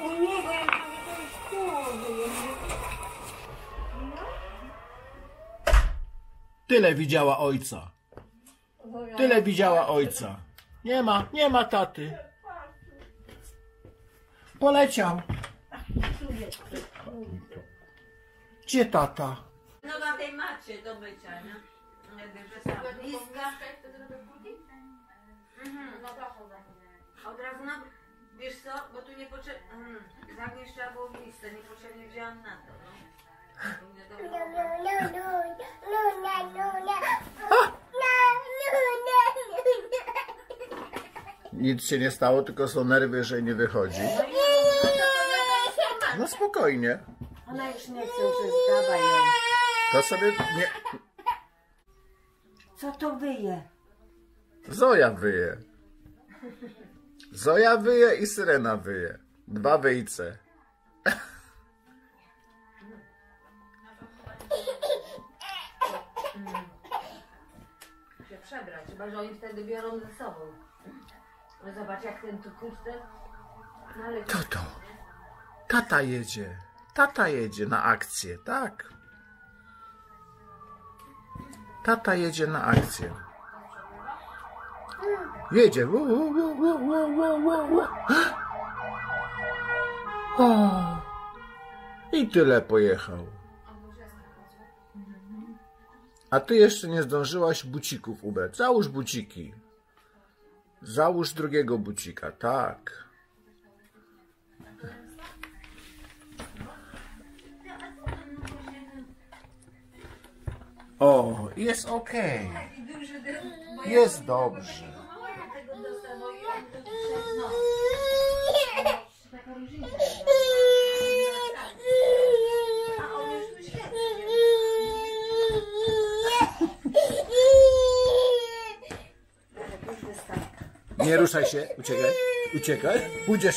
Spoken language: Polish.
ja Tyle widziała ojca. Tyle widziała ojca. Nie ma, nie ma taty. Poleciał. Gdzie tata? No na tej macie do mycia, nie? Bliska. Mhm. Niepotrzebnie... Mhm. Zagnieść trzeba było w listę, niepotrzebnie wzięłam na to, no. Nic się nie stało, tylko są nerwy, że nie wychodzi. No spokojnie. Ona już nie chce, że zdawaj ją. To sobie nie... Co to wyje? Zoja wyje. Zoja wyje i syrena wyje. Dwa wyjce. się przebrać, chyba że oni wtedy biorą ze sobą. No zobacz jak ten tu kurczę. No ale Tato. Tata jedzie. Tata jedzie na akcję, tak. Tata jedzie na akcję. Jedzie. Wu, wu. O. I tyle pojechał. A ty jeszcze nie zdążyłaś bucików ubrać. Załóż buciki. Załóż drugiego bucika, tak. O, jest okej. Jest dobrze. Nie ruszaj się, uciekaj, uciekaj, pójdziesz.